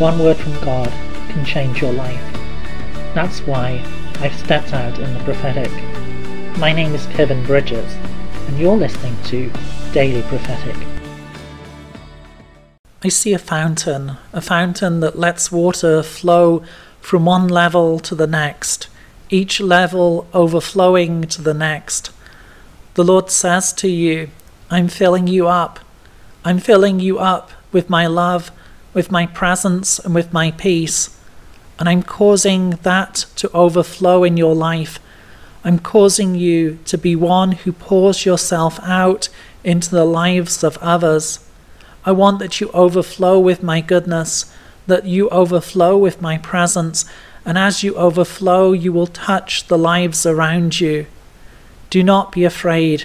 One word from God can change your life. That's why I've stepped out in the prophetic. My name is Kevin Bridges, and you're listening to Daily Prophetic. I see a fountain, a fountain that lets water flow from one level to the next, each level overflowing to the next. The Lord says to you, I'm filling you up. I'm filling you up with my love with my presence and with my peace. And I'm causing that to overflow in your life. I'm causing you to be one who pours yourself out into the lives of others. I want that you overflow with my goodness, that you overflow with my presence, and as you overflow, you will touch the lives around you. Do not be afraid.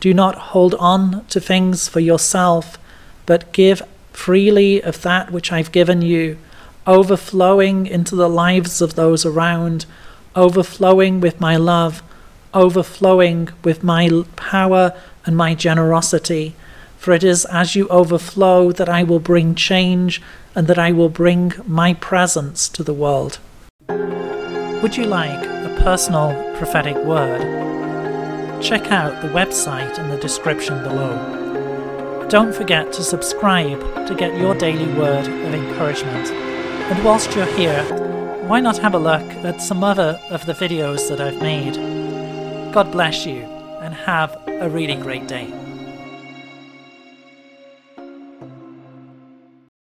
Do not hold on to things for yourself, but give freely of that which I've given you, overflowing into the lives of those around, overflowing with my love, overflowing with my power and my generosity. For it is as you overflow that I will bring change and that I will bring my presence to the world. Would you like a personal prophetic word? Check out the website in the description below. Don't forget to subscribe to get your daily word of encouragement. And whilst you're here, why not have a look at some other of the videos that I've made? God bless you and have a really great day.